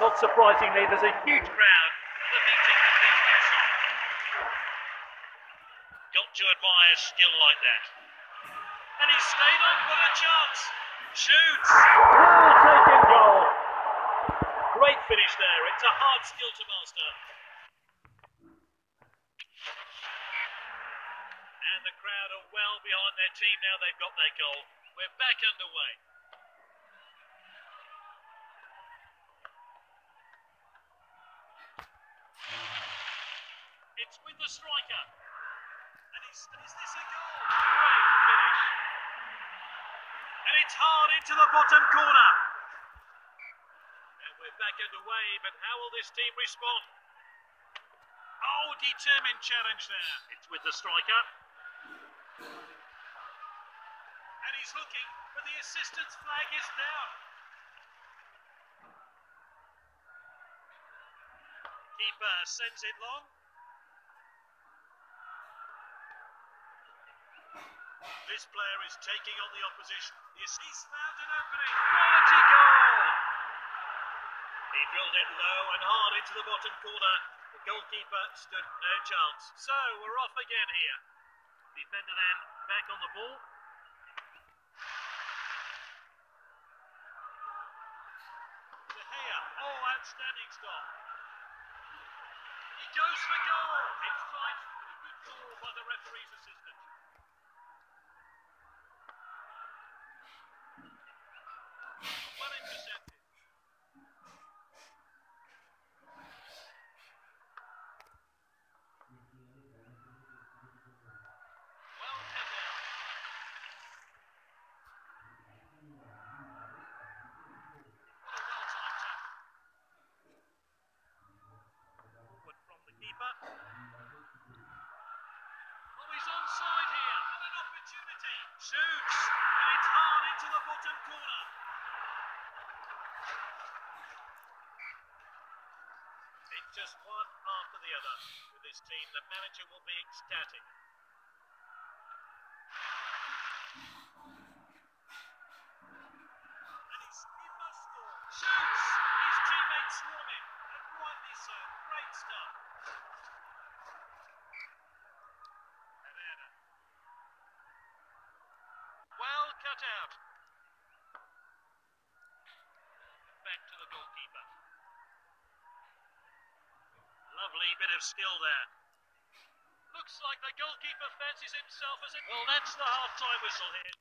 Not surprisingly, there's a huge crowd for the meeting of these. Got to admire skill like that. And he stayed on, what a chance! Shoots! Great finish there, it's a hard skill to master. And the crowd are well behind their team now they've got their goal. We're back underway. It's with the striker. And he's, is this a goal? Great finish. And it's hard into the bottom corner. Back underway, but how will this team respond? Oh, determined challenge there. It's with the striker. And he's looking, but the assistant's flag is down. Keeper sends it long. This player is taking on the opposition. He's found an opening. Quality drilled it low and hard into the bottom corner. The goalkeeper stood no chance. So we're off again here. Defender then back on the ball. De Gea. Oh, outstanding stop. He goes for goal. It's tight, but a good call by the referee's assistant. Well intercepted. Well head down. What a well-timed tackle. Forward from the keeper. Oh, he's onside here. What an opportunity. Shoots. And it's hard into the bottom corner. It's just one after the other. With this team, the manager will be ecstatic. lovely bit of skill there. Looks like the goalkeeper fancies himself as it. Well, that's the half-time whistle here.